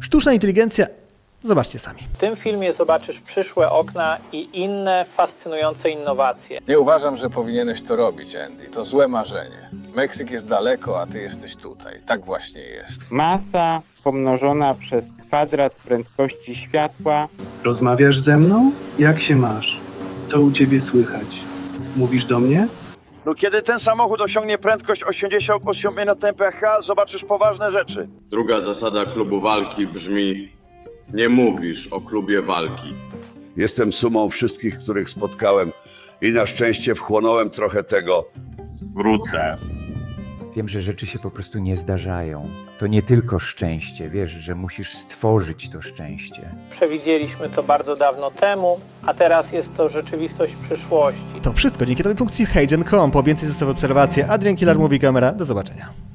Sztuczna inteligencja, zobaczcie sami. W tym filmie zobaczysz przyszłe okna i inne fascynujące innowacje. Nie uważam, że powinieneś to robić, Andy. To złe marzenie. Meksyk jest daleko, a ty jesteś tutaj. Tak właśnie jest. Masa pomnożona przez kwadrat prędkości światła Rozmawiasz ze mną? Jak się masz? Co u ciebie słychać? Mówisz do mnie? No kiedy ten samochód osiągnie prędkość 88 mph, zobaczysz poważne rzeczy. Druga zasada klubu walki brzmi: nie mówisz o klubie walki. Jestem sumą wszystkich, których spotkałem i na szczęście wchłonąłem trochę tego. Wrócę. Wiem, że rzeczy się po prostu nie zdarzają. To nie tylko szczęście, wiesz, że musisz stworzyć to szczęście. Przewidzieliśmy to bardzo dawno temu, a teraz jest to rzeczywistość przyszłości. To wszystko dzięki nowej funkcji HeyGen.com. Po więcej zostały obserwacje. Adrian Killar mówi kamera. Do zobaczenia.